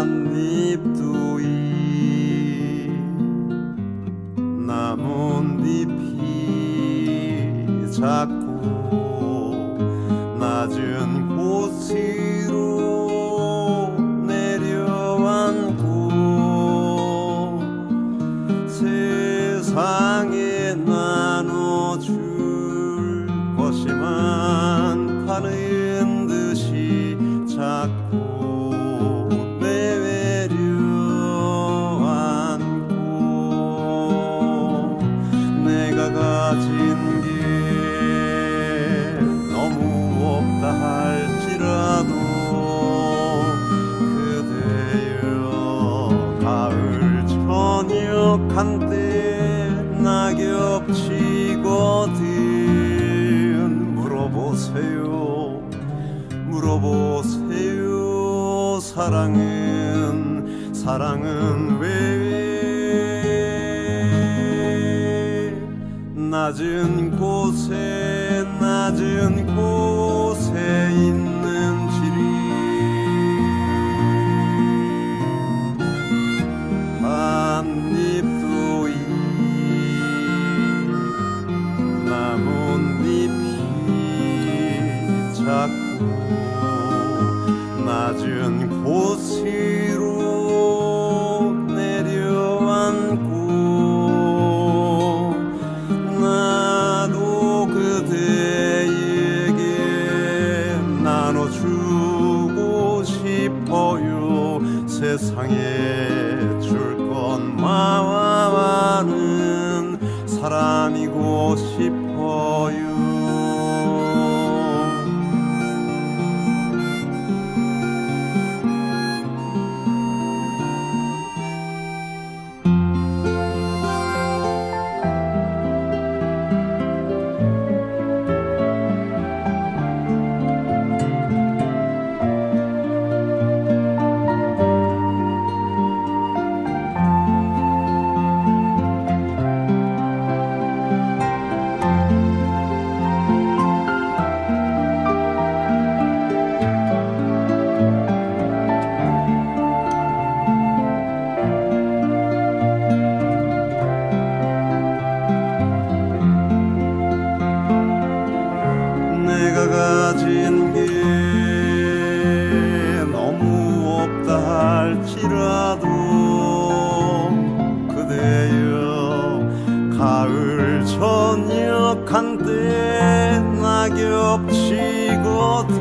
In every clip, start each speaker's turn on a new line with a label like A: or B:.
A: 나뭇잎도이 나뭇잎이 작고 낮은 곳이 가 가진 게 너무 없다 할지라도 그대여 가을 저녁 한때 낙엽 지거든 물어보세요. 물어보세요. 사랑은 사랑은 왜 낮은 곳에 낮은 곳에 있는 지리 한입도 이 나뭇잎이 자꾸 싶어요. 세상에 줄건 많은 사람이고 싶어요 할지라도 그대여 가을 저녁 한때 낙엽 지거든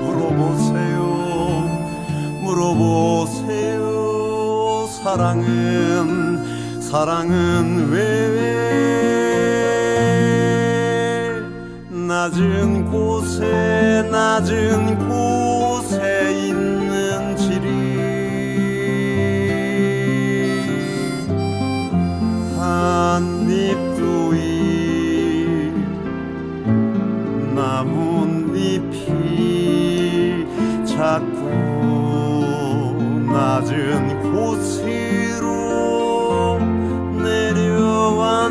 A: 물어보세요. 물어보세요. 사랑은 사랑은 왜? 낮은 곳에 낮은 곳 자꾸 낮은 곳으로 내려앉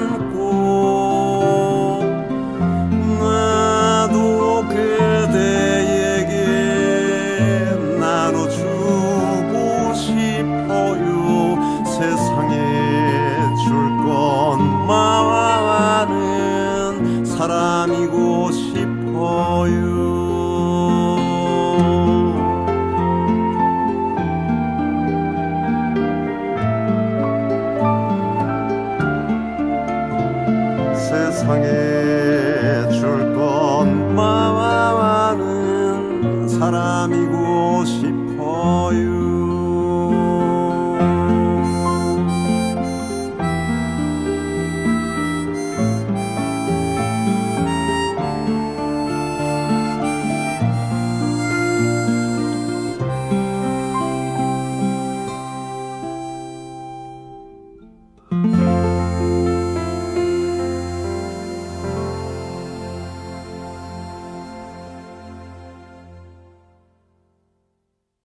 A: 세상에 줄 것만.